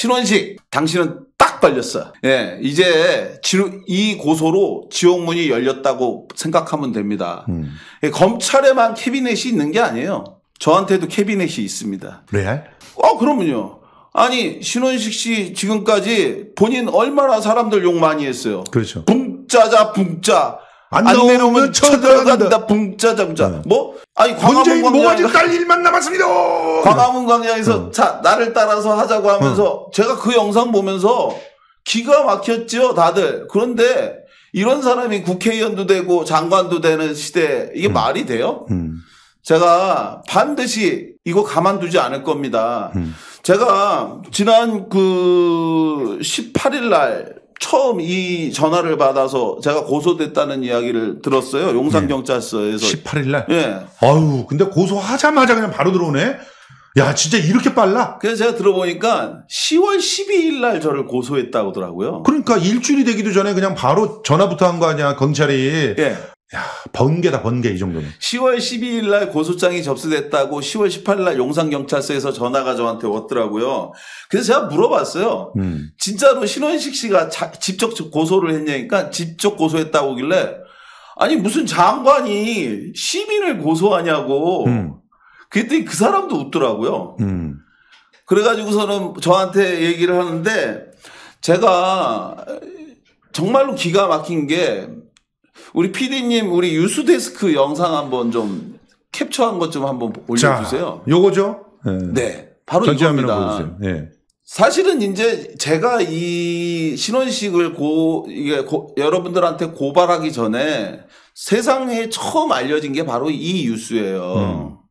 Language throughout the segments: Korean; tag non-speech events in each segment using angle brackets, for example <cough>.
신원식 당신은 딱 걸렸어. 예, 이제 지- 이 고소로 지옥문이 열렸다고 생각하면 됩니다. 음. 예, 검찰에만 캐비넷이 있는 게 아니에요. 저한테도 캐비넷이 있습니다. 레알? 어, 그러면요. 아니, 신원식 씨 지금까지 본인 얼마나 사람들 욕 많이 했어요. 그렇죠. 붕짜자, 붕짜. 안 안 내려오면 쳐들어간다. 쳐들어간다, 붕짜자, 붕짜. 네. 뭐? 아니, 광화문 모가지 광장, 딸 일만 남았습니다. 광화문 광장에서 어. 자, 나를 따라서 하자고 하면서 제가 그 영상 보면서 기가 막혔죠, 다들. 그런데 이런 사람이 국회의원도 되고 장관도 되는 시대, 이게 말이 돼요? 음. 제가 반드시 이거 가만두지 않을 겁니다. 음. 제가 지난 그 18일 날 처음 이 전화를 받아서 제가 고소됐다는 이야기를 들었어요. 용산경찰서에서. 18일 날. 예. 아유, 근데 고소하자마자 그냥 바로 들어오네. 야, 진짜 이렇게 빨라? 그래서 제가 들어보니까 10월 12일 날 저를 고소했다고 하더라고요. 그러니까 일주일이 되기도 전에 그냥 바로 전화부터 한 거 아니야, 경찰이. 예. 번개다, 번개, 이 정도는. 10월 12일 날 고소장이 접수됐다고 10월 18일 날 용산경찰서에서 전화가 저한테 왔더라고요. 그래서 제가 물어봤어요. 음. 진짜로 신원식 씨가 자- 직접 고소를 했냐니까 직접 고소했다고 하길래 아니 무슨 장관이 시민을 고소하냐고 음. 그랬더니 그 사람도 웃더라고요. 음. 그래가지고서는 저한테 얘기를 하는데 제가 정말로 기가 막힌 게 우리 PD님 우리 유스데스크 영상 한번 좀 캡처한 것 좀 한번 올려주세요. 자, 요거죠? 네. 네, 바로 이겁니다. 네. 사실은 이제 제가 이 신원식을 고 이게 고- 여러분들한테 고발하기 전에 세상에 처음 알려진 게 바로 이 뉴스예요.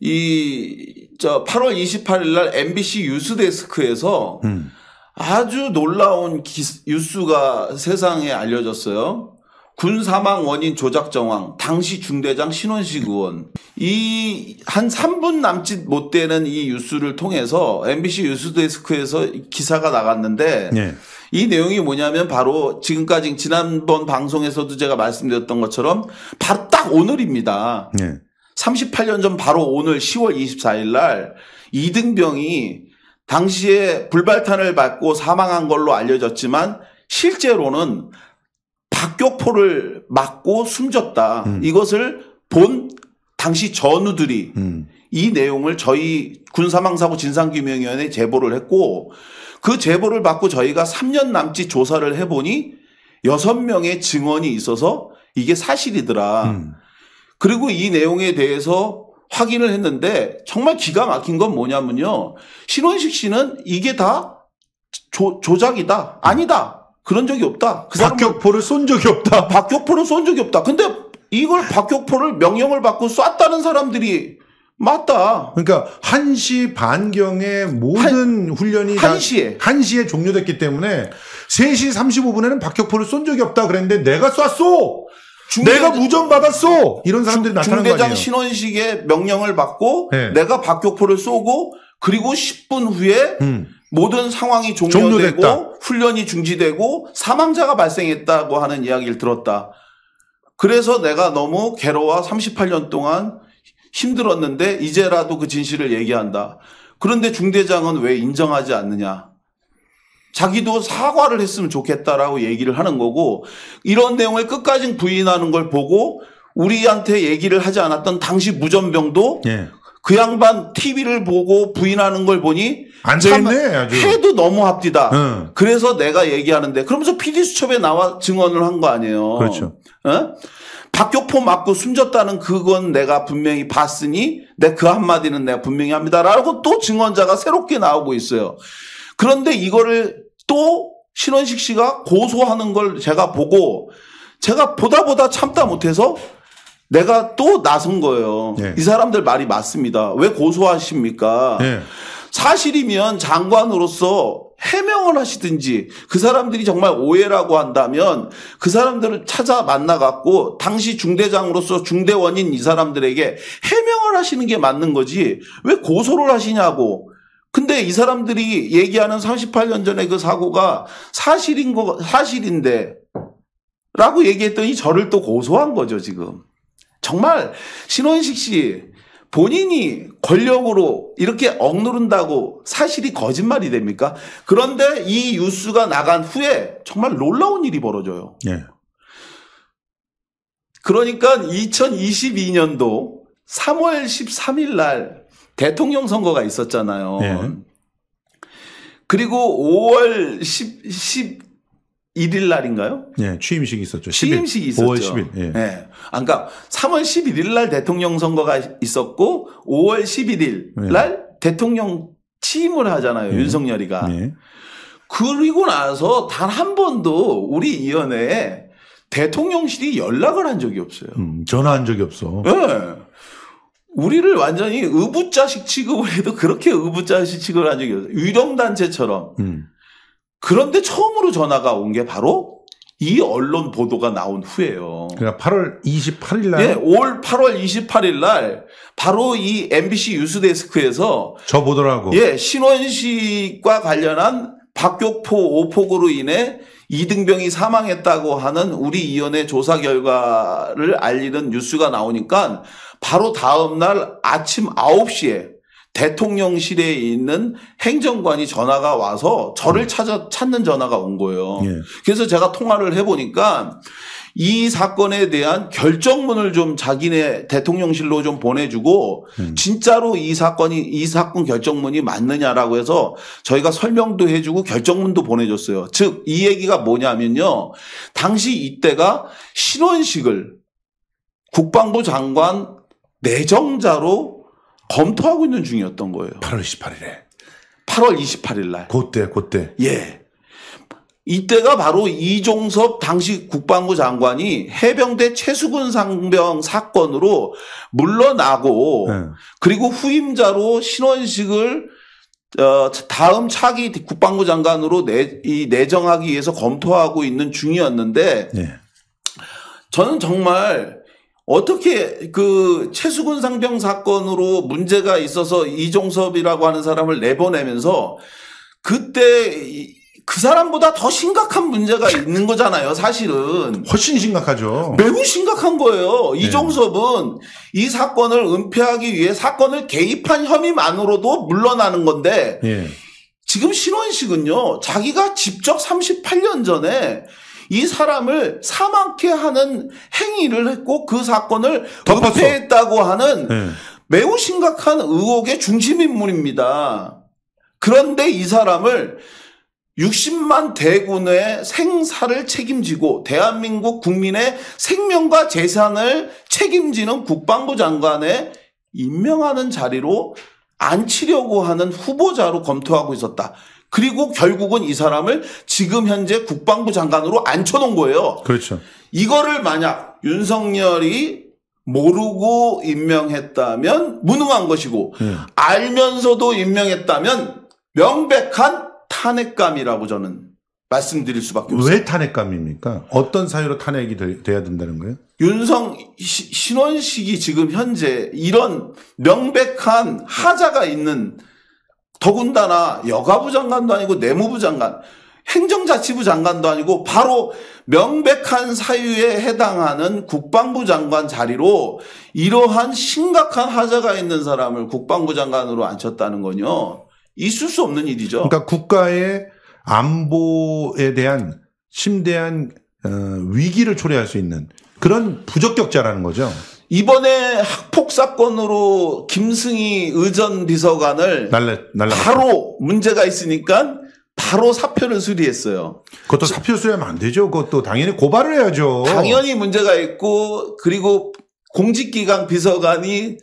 이저 8월 28일 날 MBC 뉴스 데스크에서 음. 아주 놀라운 기, 뉴스가 세상에 알려졌어요. 군 사망 원인 조작 정황, 당시 중대장 신원식 의원. 이 한 3분 남짓 못 되는 이 뉴스를 통해서 MBC 뉴스데스크에서 기사가 나갔는데 네. 이 내용이 뭐냐면 바로 지금까지 지난번 방송에서도 제가 말씀드렸던 것처럼 바로 딱 오늘입니다. 네. 38년 전 바로 오늘 10월 24일 날 이등병이 당시에 불발탄을 맞고 사망한 걸로 알려졌지만 실제로는 박격포를 맞고 숨졌다. 음. 이것을 본 당시 전우들이 음. 이 내용을 저희 군사망사고 진상규명위원회에 제보를 했고 그 제보를 받고 저희가 3년 남짓 조사를 해보니 6명의 증언이 있어서 이게 사실이더라. 음. 그리고 이 내용에 대해서 확인을 했는데 정말 기가 막힌 건 뭐냐면요. 신원식 씨는 이게 다 조, 조작이다. 아니다. 그런 적이 없다. 그 박격포를 쏜 적이 없다. <laughs> 박격포를 쏜 적이 없다. 근데 이걸 박격포를 명령을 받고 쐈다는 사람들이 맞다. 그러니까 1시 반경에 모든 훈련이 다 1시에. 1시에 종료됐기 때문에 3시 35분에는 박격포를 쏜 적이 없다 그랬는데 내가 쐈어. 중대- 내가 무전 받았어. 이런 사람들이 나타난 거 중대장. 신원식의 명령을 받고 네. 내가 박격포를 쏘고 그리고 10분 후에 음. 모든 상황이 종료되고 종료됐다. 훈련이 중지되고 사망자가 발생했다고 하는 이야기를 들었다. 그래서 내가 너무 괴로워 38년 동안 힘들었는데 이제라도 그 진실을 얘기한다. 그런데 중대장은 왜 인정하지 않느냐? 자기도 사과를 했으면 좋겠다라고 얘기를 하는 거고 이런 내용을 끝까지 부인하는 걸 보고 우리한테 얘기를 하지 않았던 당시 무전병도 예. 그 양반 TV를 보고 부인하는 걸 보니 앉아있네, 아주. 해도 너무 합디다. 응. 그래서 내가 얘기하는데 그러면서 PD 수첩에 나와 증언을 한 거 아니에요. 그렇죠. 어? 박격포 맞고 숨졌다는 그건 내가 분명히 봤으니 내 그 한마디는 내가 분명히 합니다라고 또 증언자가 새롭게 나오고 있어요. 그런데 이거를 또 신원식 씨가 고소하는 걸 제가 보고 제가 보다 보다 참다 못해서 내가 또 나선 거예요. 예. 이 사람들 말이 맞습니다. 왜 고소하십니까? 예. 사실이면 장관으로서 해명을 하시든지 그 사람들이 정말 오해라고 한다면 그 사람들을 찾아 만나갖고 당시 중대장으로서 중대원인 이 사람들에게 해명을 하시는 게 맞는 거지 왜 고소를 하시냐고. 근데 이 사람들이 얘기하는 38년 전에 그 사고가 사실인 거 사실인데 라고 얘기했더니 저를 또 고소한 거죠 지금. 정말 신원식 씨 본인이 권력으로 이렇게 억누른다고 사실이 거짓말이 됩니까? 그런데 이 뉴스가 나간 후에 정말 놀라운 일이 벌어져요. 예. 그러니까 2022년도 3월 13일 날 대통령 선거가 있었잖아요. 예. 그리고 5월 10, 11일 날인가요? 예. 취임식이 있었죠. 10일. 취임식이 있었죠. 5월 10일. 예. 네. 아, 그러니까 3월 11일 날 대통령 선거가 있었고 5월 11일 네. 날 대통령 취임을 하잖아요. 예. 윤석열이가. 예. 그리고 나서 단 한 번도 우리 위원회에 대통령실이 연락을 한 적이 없어요. 음, 전화한 적이 없어. 예. 우리를 완전히 의붓자식 취급을 해도 그렇게 의붓자식 취급을 한 적이 없어요. 유령단체처럼. 음. 그런데 처음으로 전화가 온 게 바로 이 언론 보도가 나온 후예요. 그러니까 8월 28일 날 예, 올 8월 28일 날 바로 이 MBC 뉴스데스크에서 저 보더라고. 예, 신원식과 관련한 박격포 오폭으로 인해 이등병이 사망했다고 하는 우리 위원회 조사 결과를 알리는 뉴스가 나오니까 바로 다음 날 아침 9시에 대통령실에 있는 행정관이 전화가 와서 저를 찾아 찾는 전화가 온 거예요. 예. 그래서 제가 통화를 해보니까 이 사건에 대한 결정문을 좀 자기네 대통령실로 좀 보내주고 음. 진짜로 이 사건이 이 사건 결정문이 맞느냐라고 해서 저희가 설명도 해주고 결정문도 보내줬어요. 즉 이 얘기가 뭐냐면요. 당시 이때가 신원식을 국방부 장관 내정자로 검토하고 있는 중이었던 거예요. 8월 28일에. 8월 28일 날. 그때 그때. 예. 이때가 바로 이종섭 당시 국방부 장관이 해병대 최수근 상병 사건으로 물러나고 예. 그리고 후임자로 신원식을 어, 다음 차기 국방부 장관으로 내, 이 내정하기 위해서 검토하고 있는 중이었는데 예. 저는 정말 어떻게 그 최수근 상병 사건으로 문제가 있어서 이종섭이라고 하는 사람을 내보내면서 그때 이- 그 사람보다 더 심각한 문제가 있는 거잖아요, 사실은. 훨씬 심각하죠. 매우 심각한 거예요. 네. 이종섭은 이 사건을 은폐하기 위해 사건을 개입한 혐의만으로도 물러나는 건데 예. 지금 신원식은요, 자기가 직접 38년 전에 이 사람을 사망케 하는 행위를 했고 그 사건을 덮었어. 은폐했다고 하는 예. 매우 심각한 의혹의 중심 인물입니다. 그런데 이 사람을 60만 대군의 생사를 책임지고 대한민국 국민의 생명과 재산을 책임지는 국방부 장관에 임명하는 자리로 앉히려고 하는 후보자로 검토하고 있었다. 그리고 결국은 이 사람을 지금 현재 국방부 장관으로 앉혀놓은 거예요. 그렇죠. 이거를 만약 윤석열이 모르고 임명했다면 무능한 것이고 예. 알면서도 임명했다면 명백한 탄핵감이라고 저는 말씀드릴 수밖에 없어요. 왜 탄핵감입니까? 어떤 사유로 탄핵이 돼- 돼야 된다는 거예요? 윤성 시- 신원식이 지금 현재 이런 명백한 하자가 있는 더군다나 여가부 장관도 아니고 내무부 장관, 행정자치부 장관도 아니고 바로 명백한 사유에 해당하는 국방부 장관 자리로 이러한 심각한 하자가 있는 사람을 국방부 장관으로 앉혔다는 건요. 있을 수 없는 일이죠. 그러니까 국가의 안보에 대한 심대한 어, 위기를 초래할 수 있는 그런 부적격자라는 거죠. 이번에 학폭 사건으로 김승희 의전 비서관을 날라 날라. 바로 문제가 있으니까 바로 사표를 수리했어요. 그것도 사표 수리하면 안 되죠. 그것도 당연히 고발을 해야죠. 당연히 문제가 있고 그리고 공직기강 비서관이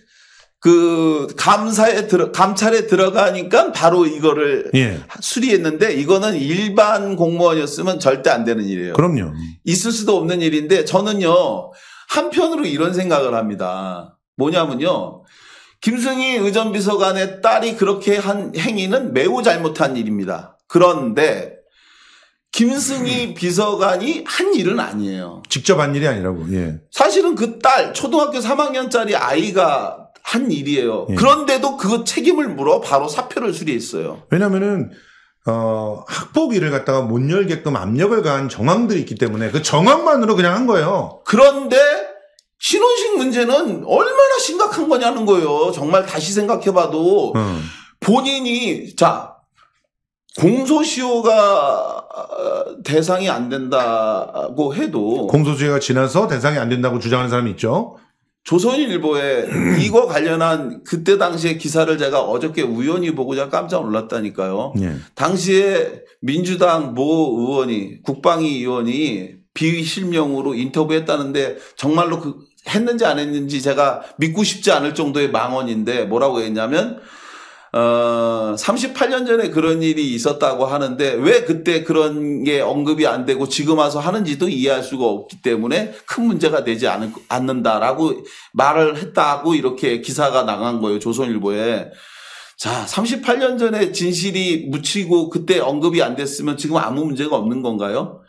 그 감사에 들어 감찰에 들어가니까 바로 이거를 예. 수리했는데 이거는 일반 공무원이었으면 절대 안 되는 일이에요. 그럼요. 있을 수도 없는 일인데 저는요 한편으로 이런 생각을 합니다. 뭐냐면요. 김승희 의전 비서관의 딸이 그렇게 한 행위는 매우 잘못한 일입니다. 그런데 김승희 비서관이 한 일은 아니에요. 직접 한 일이 아니라고. 예. 사실은 그 딸 초등학교 3학년짜리 아이가 한 일이에요. 예. 그런데도 그 책임을 물어 바로 사표를 수리했어요. 왜냐면은 어, 학폭 일을 갖다가 못 열게끔 압력을 가한 정황들이 있기 때문에 그 정황만으로 그냥 한 거예요. 그런데 신혼식 문제는 얼마나 심각한 거냐는 거예요. 정말 다시 생각해봐도 음. 본인이 자 공소시효가 어, 대상이 안 된다고 해도 공소시효가 지나서 대상이 안 된다고 주장하는 사람이 있죠. 조선일보에 <clears throat> 이거 관련한 그때 당시에 기사를 제가 어저께 우연히 보고 제가 깜짝 놀랐다니까요. 예. 당시에 민주당 모 의원이 국방위 의원이 비실명으로 인터뷰했다는데 정말로 그 했는지 안 했는지 제가 믿고 싶지 않을 정도의 망언인데 뭐라고 했냐면 어 38년 전에 그런 일이 있었다고 하는데 왜 그때 그런 게 언급이 안 되고 지금 와서 하는지도 이해할 수가 없기 때문에 큰 문제가 되지 않을, 않는다라고 말을 했다고 이렇게 기사가 나간 거예요 조선일보에 자, 38년 전에 진실이 묻히고 그때 언급이 안 됐으면 지금 아무 문제가 없는 건가요?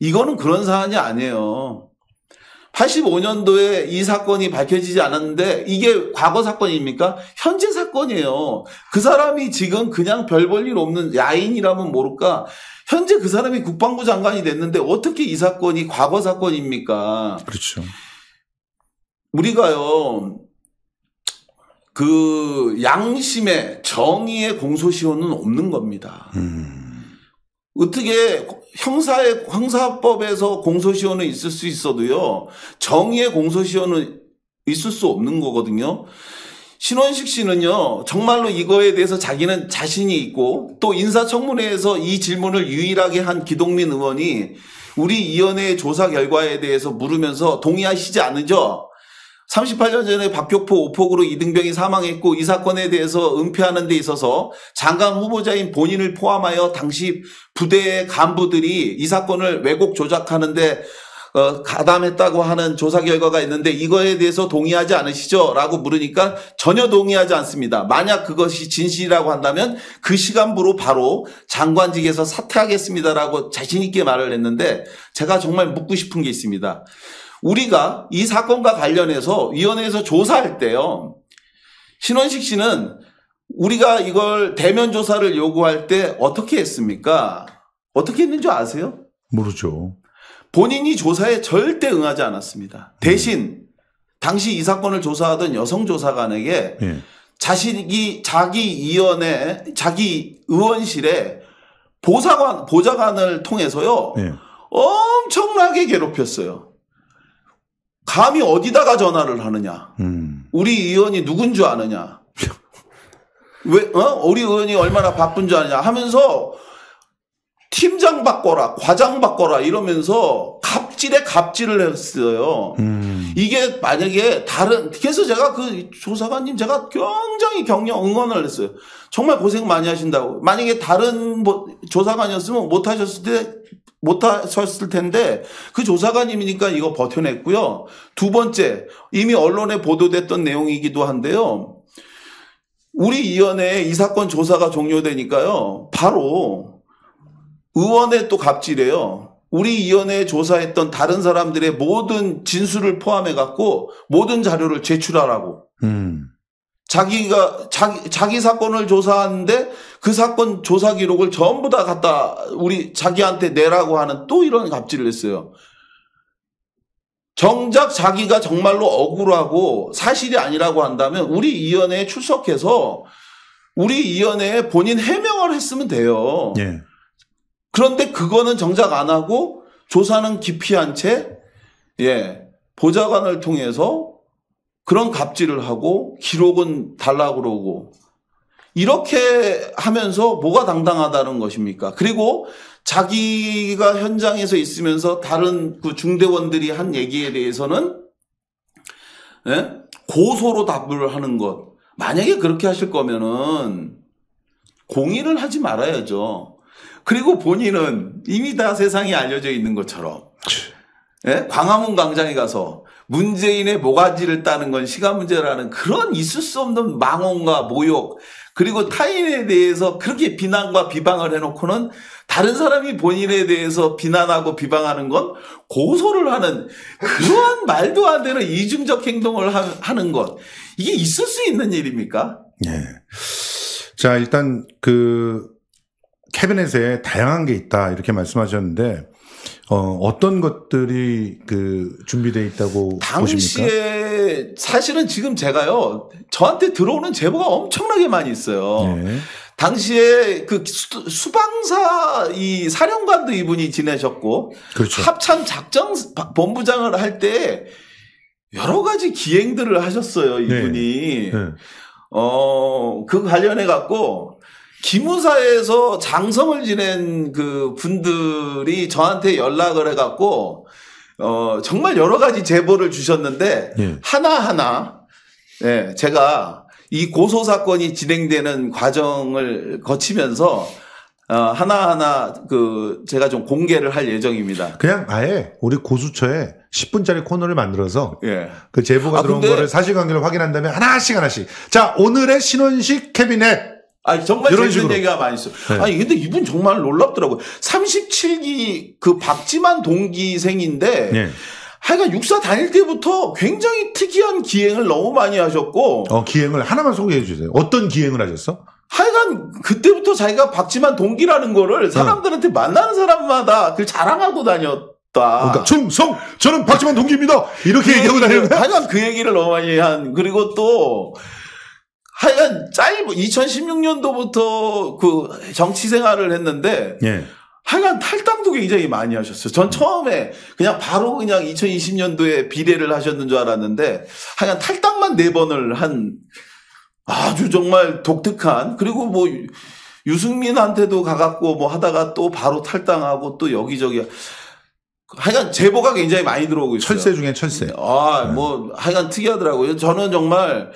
이거는 그런 사안이 아니에요. 85년도에 이 사건이 밝혀지지 않았는데 이게 과거 사건입니까? 현재 사건이에요. 그 사람이 지금 그냥 별 볼 일 없는 야인이라면 모를까? 현재 그 사람이 국방부 장관이 됐는데 어떻게 이 사건이 과거 사건입니까? 그렇죠. 우리가요, 그 양심의 정의의 공소시효는 없는 겁니다. 음. 어떻게 형사의 형사법에서 공소시효는 있을 수 있어도요 정의의 공소시효는 있을 수 없는 거거든요. 신원식 씨는요 정말로 이거에 대해서 자기는 자신이 있고 또 인사청문회에서 이 질문을 유일하게 한 기동민 의원이 우리 위원회의 조사 결과에 대해서 물으면서 동의하시지 않으죠? 38년 전에 박격포 오폭으로 이등병이 사망했고 이 사건에 대해서 은폐하는 데 있어서 장관 후보자인 본인을 포함하여 당시 부대의 간부들이 이 사건을 왜곡 조작하는데 어, 가담했다고 하는 조사 결과가 있는데 이거에 대해서 동의하지 않으시죠? 라고 물으니까 전혀 동의하지 않습니다. 만약 그것이 진실이라고 한다면 그 시간부로 바로 장관직에서 사퇴하겠습니다라고 자신있게 말을 했는데 제가 정말 묻고 싶은 게 있습니다. 우리가 이 사건과 관련해서 위원회에서 조사할 때요. 신원식 씨는 우리가 이걸 대면 조사를 요구할 때 어떻게 했습니까? 어떻게 했는 줄 아세요? 모르죠. 본인이 조사에 절대 응하지 않았습니다. 대신 당시 이 사건을 조사하던 여성 조사관에게 예. 자신이 자기 위원회 자기 의원실에 보사관 보좌관을 통해서요 예. 엄청나게 괴롭혔어요. 감히 어디다가 전화를 하느냐? 음. 우리 의원이 누군 줄 아느냐? 왜, 어? 우리 의원이 얼마나 바쁜 줄 아느냐 하면서 팀장 바꿔라, 과장 바꿔라 이러면서 갑질에 갑질을 했어요. 음. 이게 만약에 다른, 그래서 제가 그 조사관님 제가 굉장히 격려 응원을 했어요. 정말 고생 많이 하신다고. 만약에 다른 뭐 조사관이었으면 못 하셨을 때, 못 하셨을 텐데 그 조사관님이니까 이거 버텨냈고요. 두 번째, 이미 언론에 보도됐던 내용이기도 한데요. 우리 위원회에 이 사건 조사가 종료되니까요. 바로 의원의 또 갑질이에요. 우리 위원회에 조사했던 다른 사람들의 모든 진술을 포함해 갖고 모든 자료를 제출하라고. 음. 자기가 자기 자기 사건을 조사하는데 그 사건 조사 기록을 전부 다 갖다 우리 자기한테 내라고 하는 또 이런 갑질을 했어요. 정작 자기가 정말로 억울하고 사실이 아니라고 한다면 우리 위원회에 출석해서 우리 위원회에 본인 해명을 했으면 돼요. 예. 그런데 그거는 정작 안 하고 조사는 기피한 채, 예, 보좌관을 통해서 그런 갑질을 하고 기록은 달라고 그러고 이렇게 하면서 뭐가 당당하다는 것입니까? 그리고 자기가 현장에서 있으면서 다른 그 중대원들이 한 얘기에 대해서는 예? 고소로 답을 하는 것. 만약에 그렇게 하실 거면은 공의를 하지 말아야죠. 그리고 본인은 이미 다 세상에 알려져 있는 것처럼 예? 광화문 광장에 가서 문재인의 모가지를 따는 건 시간 문제라는 그런 있을 수 없는 망언과 모욕 그리고 타인에 대해서 그렇게 비난과 비방을 해놓고는 다른 사람이 본인에 대해서 비난하고 비방하는 건 고소를 하는 그러한 말도 안 되는 이중적 행동을 하- 하는 것 이게 있을 수 있는 일입니까? 예. 자, 일단 그 캐비넷에 다양한 게 있다 이렇게 말씀하셨는데 어, 어떤 것들이 그 준비돼 있다고 보십니까? 당시에 사실은 지금 제가요 저한테 들어오는 제보가 엄청나게 많이 있어요. 네. 당시에 그 수, 수방사 이 사령관도 이분이 지내셨고 그렇죠. 합참 작전 본부장을 할 때 여러 가지 기행들을 하셨어요 이분이. 네. 어, 그 관련해 갖고 기무사에서 장성을 지낸 그 분들이 저한테 연락을 해 갖고 어, 정말 여러 가지 제보를 주셨는데 예. 하나 하나 예, 제가 이 고소 사건이 진행되는 과정을 거치면서 어, 하나 하나 그 제가 좀 공개를 할 예정입니다. 그냥 아예 우리 고수처에 10분짜리 코너를 만들어서 예. 그 제보가 아, 들어온 거를 사실관계를 확인한 다음에 하나씩 하나씩. 자, 오늘의 신원식 캐비넷. 아니 정말 이런 재밌는. 얘기가 많이 있어. 네. 아니 근데 이분 정말 놀랍더라고요. 37기 그 박지만 동기생인데 예. 하여간 육사 다닐 때부터 굉장히 특이한 기행을 너무 많이 하셨고 어, 기행을 하나만 소개해 주세요. 어떤 기행을 하셨어? 하여간 그때부터 자기가 박지만 동기라는 거를 어. 사람들한테 만나는 사람마다 그 자랑하고 다녔다. 그러니까 충성! 저는 박지만 동기입니다! 이렇게 얘기하고 다니는? 하여간 그 얘기를 너무 많이 한 그리고 또 하여간 짧은 2016년도부터 그 정치 생활을 했는데 예. 하여간 탈당도 굉장히 많이 하셨어요. 전 처음에 그냥 바로 그냥 2020년도에 비례를 하셨는 줄 알았는데 하여간 탈당만 네 번을 한 아주 정말 독특한 그리고 뭐 유- 유승민한테도 가갖고 뭐 하다가 또 바로 탈당하고 또 여기저기 하여간 제보가 굉장히 많이 들어오고 있어요. 철새 중에 철새. 아, 뭐, 하여간 특이하더라고요. 저는 정말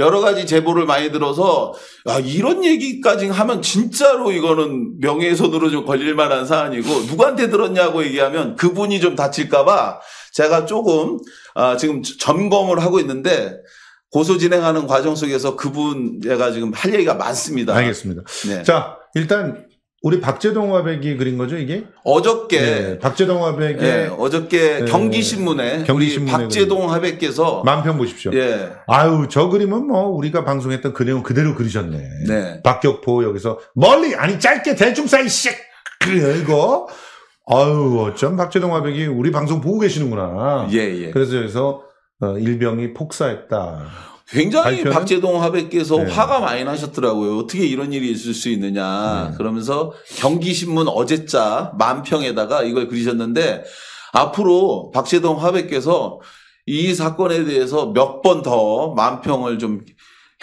여러 가지 제보를 많이 들어서, 아, 이런 얘기까지 하면 진짜로 이거는 명예훼손으로 좀 걸릴 만한 사안이고, 누구한테 들었냐고 얘기하면 그분이 좀 다칠까봐 제가 조금, 아, 지금 점검을 하고 있는데, 고소 진행하는 과정 속에서 그분 제가 지금 할 얘기가 많습니다. 알겠습니다. 네. 자, 일단 우리 박재동 화백이 그린 거죠, 이게? 어저께 예, 박재동 화백의 예, 어저께 네. 경기신문에 우리 경기신문에 박재동 하백께서 만평 보십시오. 예, 아유, 저 그림은 뭐 우리가 방송했던 그 내용 그대로 그리셨네. 네. 박격포 여기서 멀리 아니 짧게 대충 사이 씩 이거. 아유, 어쩜 박재동 화백이 우리 방송 보고 계시는구나. 예, 예. 그래서 여기서 어, 일병이 폭사했다. 굉장히 발표는? 박재동 하백께서 네. 화가 많이 나셨더라고요. 어떻게 이런 일이 있을 수 있느냐. 네. 그러면서 경기신문 어제자 만평에다가 이걸 그리셨는데 앞으로 박재동 하백께서 이 사건에 대해서 몇 번 더 만평을 좀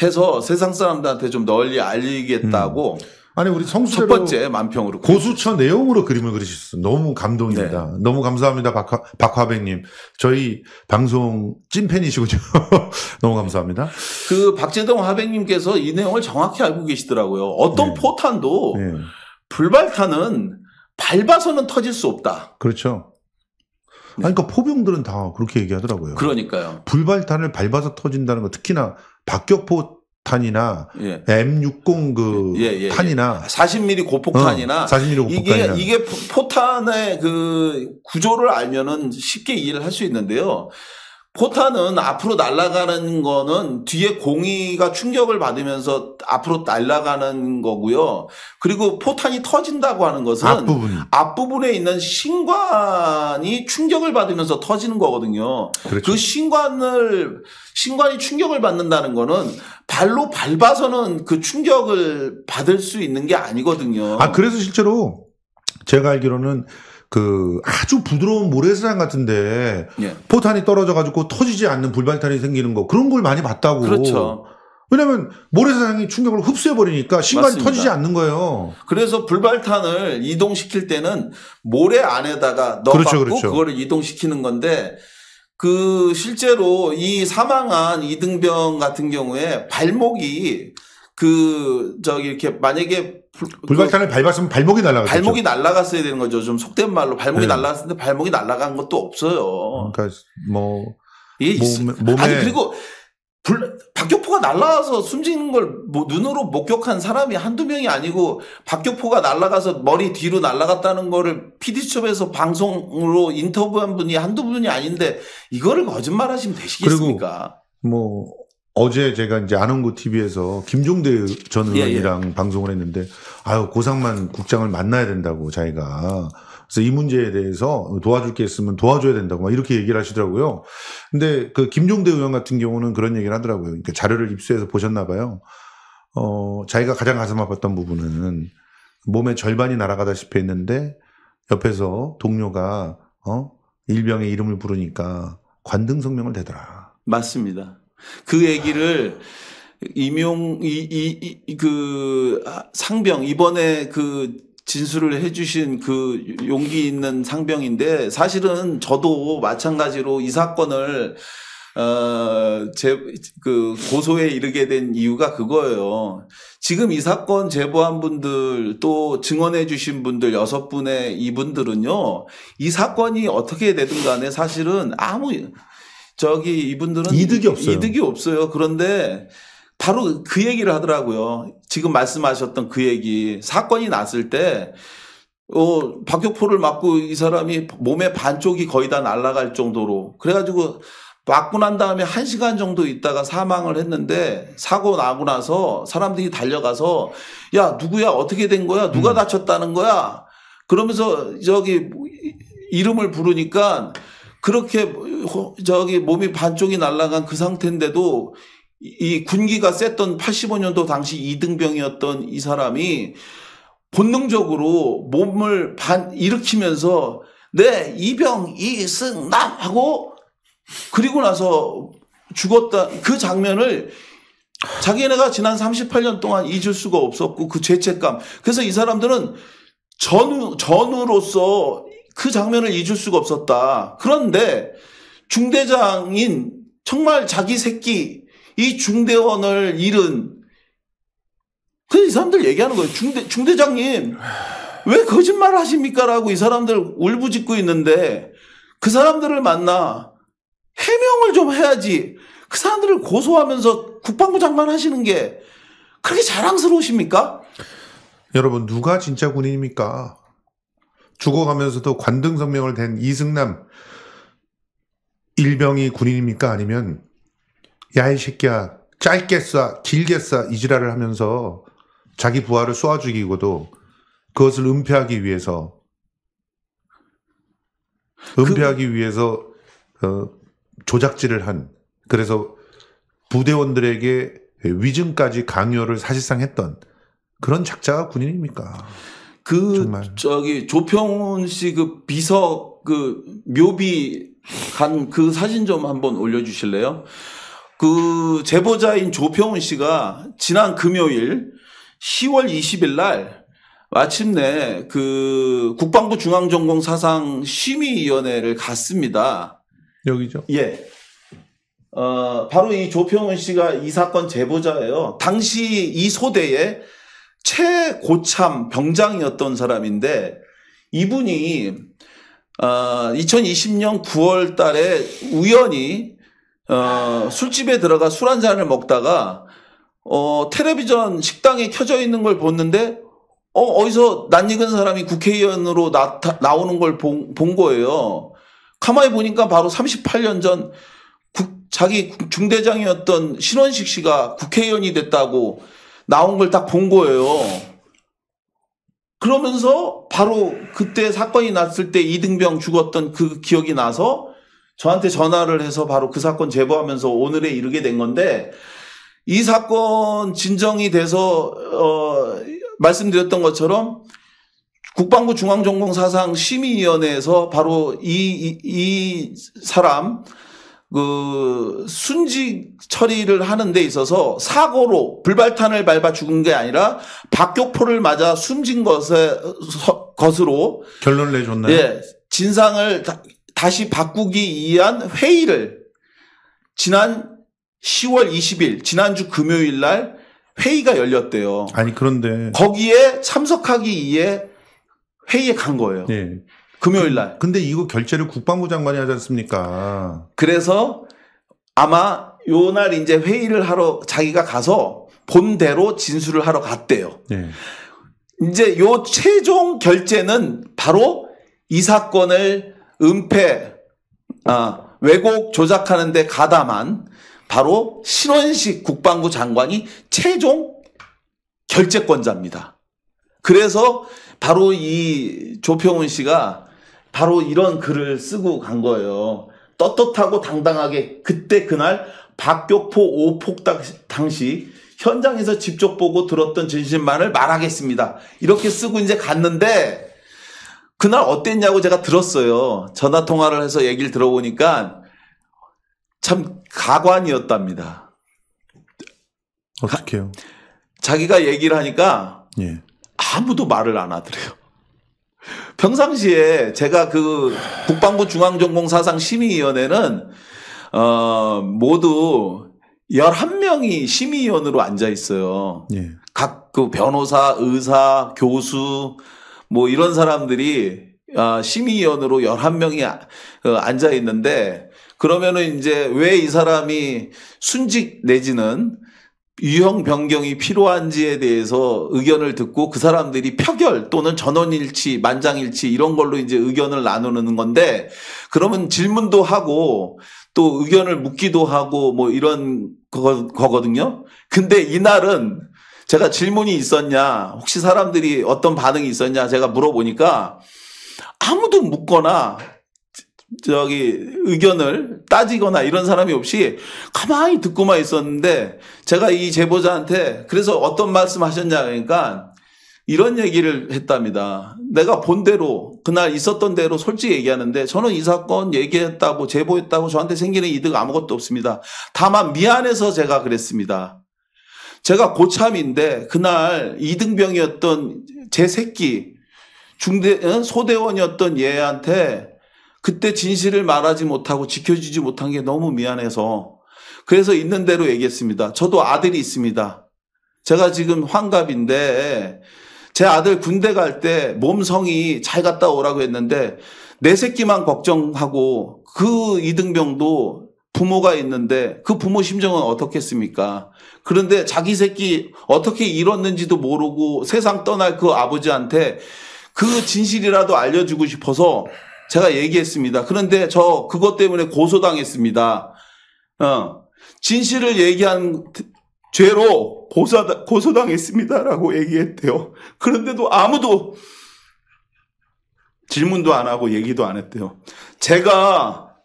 해서 세상 사람들한테 좀 널리 알리겠다고 아니 우리 첫 성수대로 번째 만평으로 고수처 내용으로 그림을 그리셨어. 너무 감동입니다. 네. 너무 감사합니다, 박화, 박화백님. 저희 방송 찐팬이시군요. <laughs> 너무 감사합니다. 그 박재동 하백님께서 이 내용을 정확히 알고 계시더라고요. 어떤 네. 포탄도 네, 불발탄은 밟아서는 터질 수 없다. 그렇죠. 아니, 그러니까 포병들은 다 그렇게 얘기하더라고요. 그러니까요. 불발탄을 밟아서 터진다는 거 특히나 박격포 탄이나 예. M60 그 예, 예, 예. 탄이나 40mm 고폭탄이나 어, 40mm 이게 고폭탄이나 이게 포- 포탄의 그 구조를 알면은 쉽게 이해를 할 수 있는데요. 포탄은 앞으로 날아가는 거는 뒤에 공이가 충격을 받으면서 앞으로 날아가는 거고요. 그리고 포탄이 터진다고 하는 것은 앞부분 앞부분에 있는 신관이 충격을 받으면서 터지는 거거든요. 그렇죠. 그 신관을 신관이 충격을 받는다는 거는 발로 밟아서는 그 충격을 받을 수 있는 게 아니거든요. 아 그래서 실제로 제가 알기로는 그 아주 부드러운 모래사장 같은데 예. 포탄이 떨어져 가지고 터지지 않는 불발탄이 생기는 거 그런 걸 많이 봤다고. 그렇죠. 왜냐면 모래사장이 충격을 흡수해 버리니까 신관이 맞습니다. 터지지 않는 거예요. 그래서 불발탄을 이동시킬 때는 모래 안에다가 넣어갖고 그렇죠, 그렇죠. 그거를 이동시키는 건데 그 실제로 이 사망한 이등병 같은 경우에 발목이 그 저기 이렇게 만약에 불- 불발탄을 밟았으면 발목이 그 날아갔죠. 발목이 날아갔어야 되는 거죠. 좀 속된 말로 발목이 네. 날아갔는데 발목이 날아간 것도 없어요. 그러니까 뭐 이게 있- 몸에- 몸에- 아니 그리고 불, 박격포가 날아가서 숨지는 걸 뭐 눈으로 목격한 사람이 한두 명이 아니고 박격포가 날아가서 머리 뒤로 날아갔다는 거를 PD수첩에서 방송으로 인터뷰한 분이 한두 분이 아닌데 이거를 거짓말 하시면 되시겠습니까? 뭐 어제 제가 이제 안원구 TV에서 김종대 전 예, 의원이랑 방송을 했는데 아유 고상만 국장을 만나야 된다고 자기가 그래서 이 문제에 대해서 도와줄 게 있으면 도와줘야 된다고 막 이렇게 얘기를 하시더라고요. 근데 그 김종대 의원 같은 경우는 그런 얘기를 하더라고요. 그러니까 자료를 입수해서 보셨나 봐요. 어, 자기가 가장 가슴 아팠던 부분은 몸의 절반이 날아가다시피 했는데 옆에서 동료가 어? 일병의 이름을 부르니까 관등 성명을 대더라. 맞습니다. 그 얘기를 임용 이이그 상병 이번에 그 진술을 해주신 그 용기 있는 상병인데 사실은 저도 마찬가지로 이 사건을 어제그 고소에 이르게 된 이유가 그거예요. 지금 이 사건 제보한 분들 또 증언해 주신 분들 여섯 분의 이분들은요. 이 사건이 어떻게 되든 간에 사실은 아무 저기 이분들은 이득이 없어요. 이득이 없어요. 그런데 바로 그 얘기를 하더라고요. 지금 말씀하셨던 그 얘기. 사건이 났을 때, 어, 박격포를 맞고 이 사람이 몸의 반쪽이 거의 다 날아갈 정도로. 그래가지고 맞고 난 다음에 한 시간 정도 있다가 사망을 했는데 사고 나고 나서 사람들이 달려가서 야, 누구야? 어떻게 된 거야? 누가 음. 다쳤다는 거야? 그러면서 저기 이름을 부르니까 그렇게 저기 몸이 반쪽이 날아간 그 상태인데도 이 군기가 셌던 85년도 당시 이등병이었던 이 사람이 본능적으로 몸을 반 일으키면서 네 이병 이승남! 하고 그리고 나서 죽었다. 그 장면을 자기네가 지난 38년 동안 잊을 수가 없었고 그 죄책감. 그래서 이 사람들은 전우 전우로서 그 장면을 잊을 수가 없었다 그런데 중대장인 정말 자기 새끼 이 중대원을 잃은 그 이 사람들 얘기하는 거예요. 중대 중대장님 왜 거짓말 하십니까라고 이 사람들 울부짖고 있는데 그 사람들을 만나 해명을 좀 해야지. 그 사람들을 고소하면서 국방부 장관 하시는 게 그렇게 자랑스러우십니까? 여러분 누가 진짜 군인입니까? 죽어가면서도 관등 성명을 댄 이승남 일병이 군인입니까? 아니면 야 이 새끼야 짧게 쏴 길게 쏴 이지랄을 하면서 자기 부하를 쏘아 죽이고도 그것을 은폐하기 위해서 은폐하기 위해서 어, 조작질을 한 그래서 부대원들에게 위증까지 강요를 사실상 했던 그런 작자가 군인입니까? 그 정말. 저기 조평훈 씨 그 비서 그 묘비 간 그 사진 좀 한번 올려주실래요? 그 제보자인 조평훈 씨가 지난 금요일 10월 20일 날 마침내 그 국방부 중앙전공 사상 심의위원회를 갔습니다. 여기죠. 예. 어, 바로 이 조평은 씨가 이 사건 제보자예요. 당시 이 소대의 최고참 병장이었던 사람인데 이분이 어, 2020년 9월 달에 우연히 어, 술집에 들어가 술 한 잔을 먹다가 어, 텔레비전 식당에 켜져 있는 걸 봤는데 어, 어디서 낯익은 사람이 국회의원으로 나타, 나오는 걸 본, 본 거예요. 가만히 보니까 바로 38년 전 국- 자기 중대장이었던 신원식 씨가 국회의원이 됐다고 나온 걸 딱 본 거예요. 그러면서 바로 그때 사건이 났을 때 이등병 죽었던 그 기억이 나서 저한테 전화를 해서 바로 그 사건 제보하면서 오늘에 이르게 된 건데 이 사건 진정이 돼서 어 말씀드렸던 것처럼 국방부 중앙정공사상 심의위원회에서 바로 이, 이, 이 사람 그 순직 처리를 하는 데 있어서 사고로 불발탄을 밟아 죽은 게 아니라 박격포를 맞아 숨진 것에, 서- 것으로 결론을 내줬나요? 예, 진상을 다, 시 바꾸기 위한 회의를 지난 10월 20일 지난주 금요일 날 회의가 열렸대요. 아니 그런데 거기에 참석하기 위해 회의에 간 거예요. 예. 금요일 날. 근데 이거 결제를 국방부 장관이 하지 않습니까? 그래서 아마 요날 이제 회의를 하러 자기가 가서 본대로 진술을 하러 갔대요. 예. 이제 요 최종 결제는 바로 이 사건을 은폐, 아, 왜곡 조작하는데 가담한 바로 신원식 국방부 장관이 최종 결재권자입니다. 그래서 바로 이 조평훈 씨가 바로 이런 글을 쓰고 간 거예요. 떳떳하고 당당하게 그때 그날 박격포 오폭 당시 현장에서 직접 보고 들었던 진실만을 말하겠습니다. 이렇게 쓰고 이제 갔는데 그날 어땠냐고 제가 들었어요. 전화 통화를 해서 얘기를 들어보니까 참 가관이었답니다. 어떻게요? 자기가 얘기를 하니까 예. 아무도 말을 안 하더래요. 평상시에 제가 그 국방부 중앙정공사상 심의위원회는 어 모두 11명이 심의위원으로 앉아 있어요. 예. 각그 변호사, 의사, 교수 뭐 이런 사람들이 아, 심의위원으로 11명이 어, 앉아 있는데 그러면은 이제 왜 이 사람이 순직 내지는 유형 변경이 필요한지에 대해서 의견을 듣고 그 사람들이 표결 또는 전원일치, 만장일치 이런 걸로 이제 의견을 나누는 건데 그러면 질문도 하고 또 의견을 묻기도 하고 뭐 이런 거, 거거든요. 근데 이날은 제가 질문이 있었냐, 혹시 사람들이 어떤 반응이 있었냐 제가 물어보니까 아무도 묻거나 저기 의견을 따지거나 이런 사람이 없이 가만히 듣고만 있었는데 제가 이 제보자한테 그래서 어떤 말씀 하셨냐 그러니까 이런 얘기를 했답니다. 내가 본 대로 그날 있었던 대로 솔직히 얘기하는데 저는 이 사건 얘기했다고 제보했다고 저한테 생기는 이득 아무것도 없습니다. 다만 미안해서 제가 그랬습니다. 제가 고참인데 그날 이등병이었던 제 새끼 중대 소대원이었던 얘한테 그때 진실을 말하지 못하고 지켜주지 못한 게 너무 미안해서 그래서 있는 대로 얘기했습니다. 저도 아들이 있습니다. 제가 지금 환갑인데 제 아들 군대 갈 때 몸성이 잘 갔다 오라고 했는데 내 새끼만 걱정하고 그 이등병도 부모가 있는데 그 부모 심정은 어떻겠습니까? 그런데 자기 새끼 어떻게 잃었는지도 모르고 세상 떠날 그 아버지한테 그 진실이라도 알려주고 싶어서 제가 얘기했습니다. 그런데 저 그것 때문에 고소당했습니다. 어, 진실을 얘기한 죄로 고소, 고소당했습니다라고 얘기했대요. 그런데도 아무도 질문도 안 하고 얘기도 안 했대요. 제가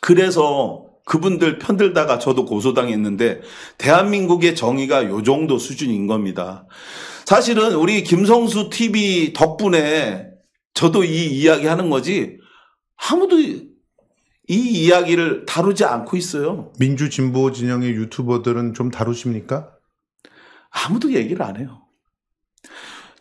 그래서 그분들 편들다가 저도 고소당했는데 대한민국의 정의가 요 정도 수준인 겁니다. 사실은 우리 김성수 TV 덕분에 저도 이 이야기 하는 거지 아무도 이 이야기를 다루지 않고 있어요. 민주 진보 진영의 유튜버들은 좀 다루십니까? 아무도 얘기를 안 해요.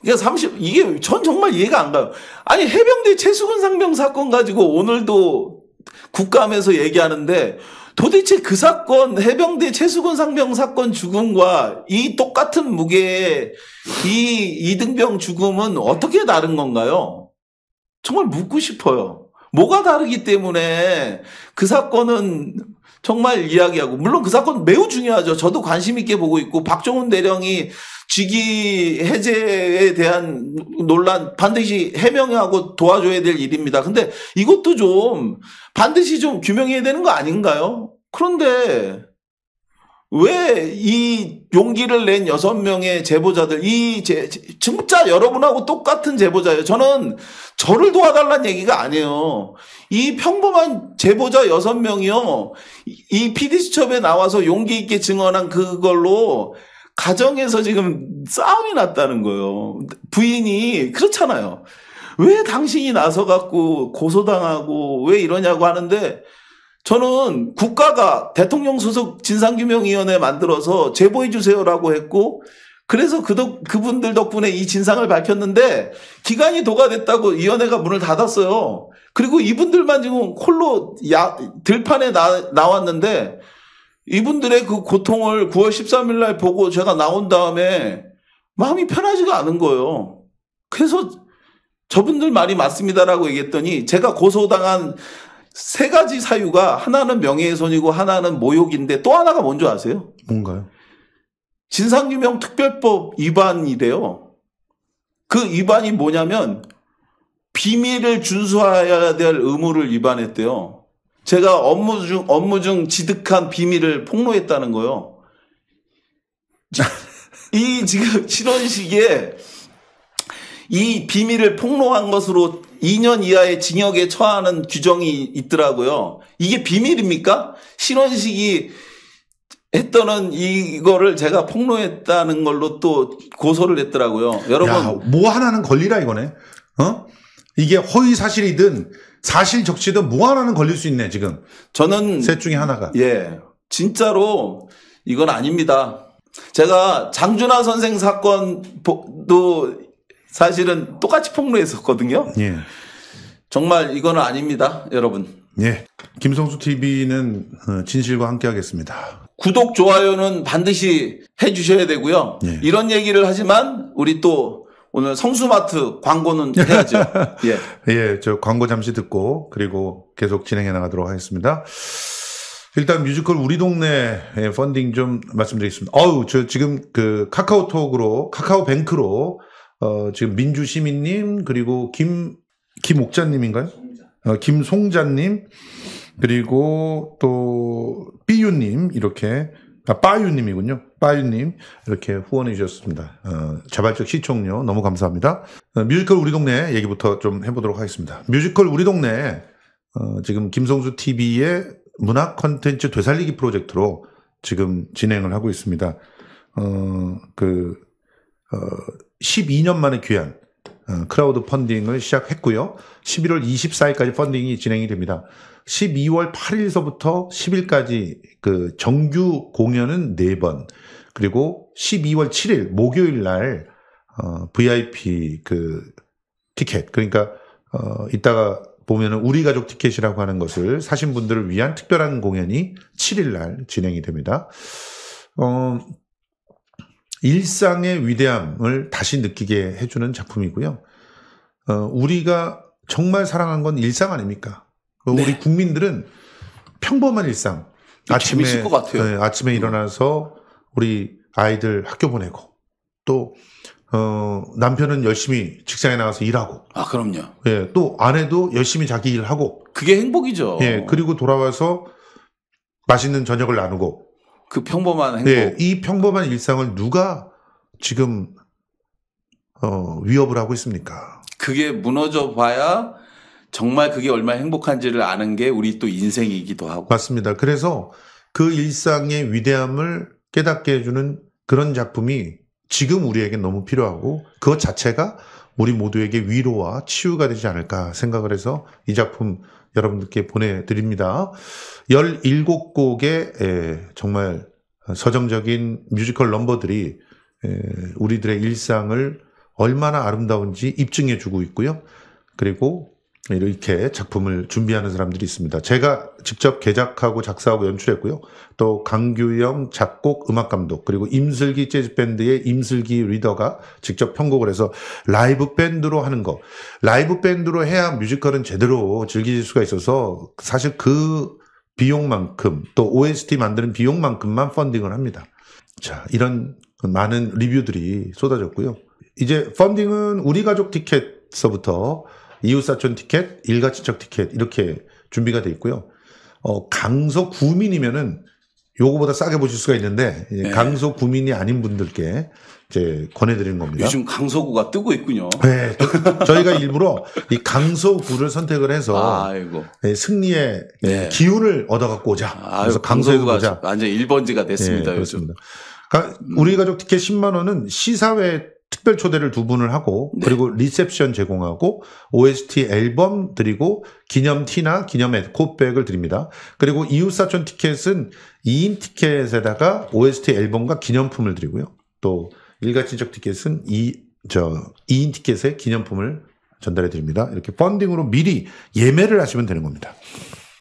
그러니까 30 이게 전 정말 이해가 안 가요. 아니 해병대 최수근 상병 사건 가지고 오늘도 국감에서 얘기하는데 도대체 그 사건 해병대 최수근 상병 사건 죽음과 이 똑같은 무게의 이 이등병 죽음은 어떻게 다른 건가요? 정말 묻고 싶어요. 뭐가 다르기 때문에 그 사건은 정말 이야기하고 물론 그 사건 매우 중요하죠. 저도 관심 있게 보고 있고 박정훈 대령이 직위 해제에 대한 논란 반드시 해명하고 도와줘야 될 일입니다. 근데 이것도 좀 반드시 좀 규명해야 되는 거 아닌가요? 그런데 왜 이 용기를 낸 여섯 명의 제보자들, 이 제, 진짜 여러분하고 똑같은 제보자예요. 저는 저를 도와달라는 얘기가 아니에요. 이 평범한 제보자 여섯 명이요. 이 PD수첩에 나와서 용기 있게 증언한 그걸로 가정에서 지금 싸움이 났다는 거예요. 부인이 그렇잖아요. 왜 당신이 나서 갖고 고소당하고 왜 이러냐고 하는데 저는 국가가 대통령 소속 진상규명위원회 만들어서 제보해 주세요라고 했고 그래서 그 덕, 그분들 덕분에 이 진상을 밝혔는데 기간이 도가됐다고 위원회가 문을 닫았어요. 그리고 이분들만 지금 홀로 야, 들판에 나, 나왔는데 이분들의 그 고통을 9월 13일 날 보고 제가 나온 다음에 마음이 편하지가 않은 거예요. 그래서 저분들 말이 맞습니다라고 얘기했더니 제가 고소당한 세 가지 사유가 하나는 명예훼손이고 하나는 모욕인데 또 하나가 뭔지 아세요? 뭔가요? 진상규명 특별법 위반이래요. 그 위반이 뭐냐면 비밀을 준수해야 될 의무를 위반했대요. 제가 업무 중 업무 중 지득한 비밀을 폭로했다는 거요. 이 지금 <laughs> 신원식에 이 비밀을 폭로한 것으로 2년 이하의 징역에 처하는 규정이 있더라고요. 이게 비밀입니까? 신원식이 했더는 이거를 제가 폭로했다는 걸로 또 고소를 했더라고요. 여러분 야, 뭐 하나는 걸리라 이거네. 어? 이게 허위 사실이든 사실 적시든 뭐 하나는 걸릴 수 있네 지금. 저는 셋 중에 하나가. 예 진짜로 이건 아닙니다. 제가 장준하 선생 사건도 사실은 똑같이 폭로했었거든요. 예. 정말 이거는 아닙니다, 여러분. 예. 김성수 TV는 어, 진실과 함께하겠습니다. 구독, 좋아요는 반드시 해주셔야 되고요. 예. 이런 얘기를 하지만 우리 또 오늘 성수마트 광고는 해야죠. <laughs> 예. 예, 저 광고 잠시 듣고 그리고 계속 진행해 나가도록 하겠습니다. 일단 뮤지컬 우리 동네 펀딩 좀 말씀드리겠습니다. 어우, 저 지금 그 카카오톡으로 카카오뱅크로 어 지금 민주 시민님 그리고 김 김옥자님인가요? 어, 김송자님 그리고 또 삐유님 이렇게 아, 빠유님이군요. 빠유님 이렇게 후원해 주셨습니다. 어, 자발적 시청료 너무 감사합니다. 어, 뮤지컬 우리 동네 얘기부터 좀 해보도록 하겠습니다. 뮤지컬 우리 동네 어, 지금 김성수 TV의 문화 컨텐츠 되살리기 프로젝트로 지금 진행을 하고 있습니다. 어, 그, 어, 12년 만에 귀환 어, 크라우드 펀딩을 시작했고요. 11월 24일까지 펀딩이 진행이 됩니다. 12월 8일서부터 10일까지 그 정규 공연은 4번, 그리고 12월 7일 목요일 날 어, VIP 그 티켓 그러니까 어 이따가 보면은 우리 가족 티켓이라고 하는 것을 사신 분들을 위한 특별한 공연이 7일 날 진행이 됩니다. 어 일상의 위대함을 다시 느끼게 해주는 작품이고요. 어, 우리가 정말 사랑한 건 일상 아닙니까? 우리 네. 국민들은 평범한 일상. 재밌을 것 같아요. 네, 아침에 일어나서 우리 아이들 학교 보내고 또 어, 남편은 열심히 직장에 나가서 일하고 아, 그럼요. 예, 또 아내도 열심히 자기 일하고 그게 행복이죠. 예, 그리고 돌아와서 맛있는 저녁을 나누고 그 평범한 행복. 예, 이 평범한 일상을 누가 지금 어, 위협을 하고 있습니까? 그게 무너져 봐야 정말 그게 얼마나 행복한지를 아는 게 우리 또 인생이기도 하고. 맞습니다. 그래서 그 일상의 위대함을 깨닫게 해주는 그런 작품이 지금 우리에게 너무 필요하고 그것 자체가 우리 모두에게 위로와 치유가 되지 않을까 생각을 해서 이 작품 여러분들께 보내드립니다. 17곡의 정말 서정적인 뮤지컬 넘버들이 에, 우리들의 일상을 얼마나 아름다운지 입증해 주고 있고요. 그리고 이렇게 작품을 준비하는 사람들이 있습니다. 제가 직접 개작하고 작사하고 연출했고요. 또 강규영 작곡 음악 감독 그리고 임슬기 재즈 밴드의 임슬기 리더가 직접 편곡을 해서 라이브 밴드로 하는 거. 라이브 밴드로 해야 뮤지컬은 제대로 즐길 수가 있어서 사실 그 비용만큼 또 OST 만드는 비용만큼만 펀딩을 합니다. 자, 이런 많은 리뷰들이 쏟아졌고요. 이제 펀딩은 우리 가족 티켓서부터 이웃사촌 티켓, 일가친척 티켓 이렇게 준비가 돼 있고요. 어, 강서 구민이면은 요거보다 싸게 보실 수가 있는데 이제 네. 강서 구민이 아닌 분들께 이제 권해드리는 겁니다. 요즘 강서구가 뜨고 있군요. 네, 저- 저희가 일부러 이 강서구를 선택을 해서 아이고. 네, 승리의 네. 기운을 얻어갖고 오자. 그래서 강서에서 보자. 완전 1번지가 됐습니다, 예, 요즘. 그렇습니다. 그러니까 우리 가족 티켓 10만 원은 시사회 특별 초대를 두 분을 하고 네. 그리고 리셉션 제공하고 OST 앨범 드리고 기념 티나 기념 에코백을 드립니다. 그리고 이웃사촌 티켓은 2인 티켓에다가 OST 앨범과 기념품을 드리고요. 또 일가친척 티켓은 이, 저, 2인 티켓에 기념품을 전달해 드립니다. 이렇게 펀딩으로 미리 예매를 하시면 되는 겁니다.